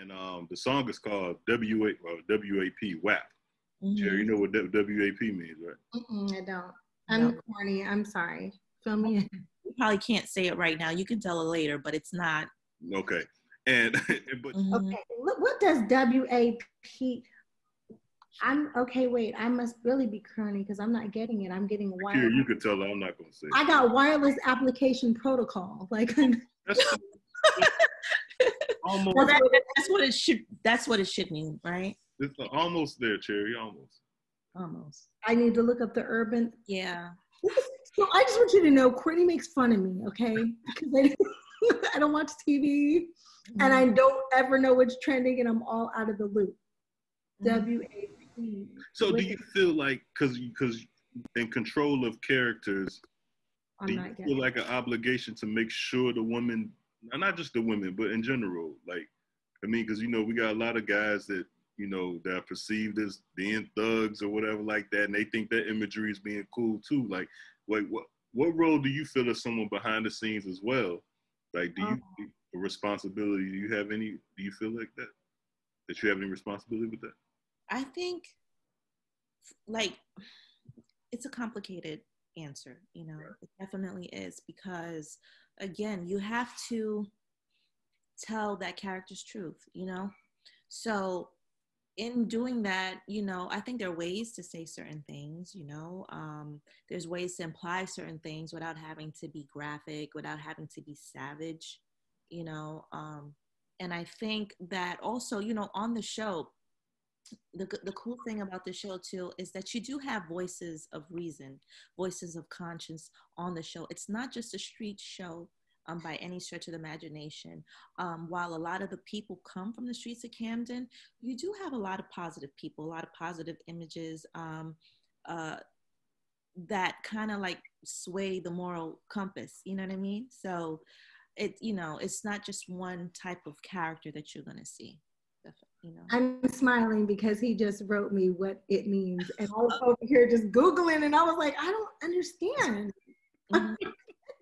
and um, the song is called W A uh, WAP WAP. Mm-hmm. Jerry, you know what WAP means, right? Mm-mm, I don't. I'm no. corny. I'm sorry. Fill me in. You probably can't say it right now. You can tell it later, but it's not. Okay. And but mm-hmm. okay, what does WAP? I'm okay. Wait, I must really be corny because I'm not getting it. I'm getting wireless. Here, you can tell. I'm not gonna say. I got wireless application protocol. Like. that's, almost. Well, that, that's what it should. That's what it should mean, right? It's almost there, Cherie. Almost. Almost. I need to look up the urban. Yeah. So I just want you to know, Courtney makes fun of me, okay? Because I, I don't watch TV, mm-hmm. and I don't ever know what's trending, and I'm all out of the loop. Mm-hmm. W A P. So do you feel like, because because in control of characters, I'm do you feel like an obligation to make sure the woman, not just the women, but in general, like, I mean, because you know we got a lot of guys that you know, that are perceived as being thugs or whatever like that, and they think that imagery is being cool too. Like, like what what role do you feel as someone behind the scenes as well? Like, do you um, a responsibility? Do you have any? Do you feel like that? That you have any responsibility with that? I think, like, it's a complicated answer. You know, it definitely is because, again, you have to tell that character's truth. You know, so in doing that, you know, I think there are ways to say certain things, you know, um, there's ways to imply certain things without having to be graphic, without having to be savage, you know. Um, and I think that also, you know, on the show, the, the cool thing about the show too is that you do have voices of reason, voices of conscience on the show. It's not just a street show um, by any stretch of the imagination. Um, while a lot of the people come from the streets of Camden, you do have a lot of positive people, a lot of positive images um, uh, that kind of like sway the moral compass. You know what I mean? So it, you know, it's not just one type of character that you're going to see. You know. I'm smiling because he just wrote me what it means, and I was over here just googling, and I was like, I don't understand.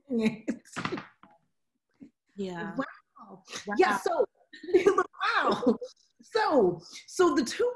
Mm-hmm. Yeah. Wow. wow. Yeah. So, wow. So, so the two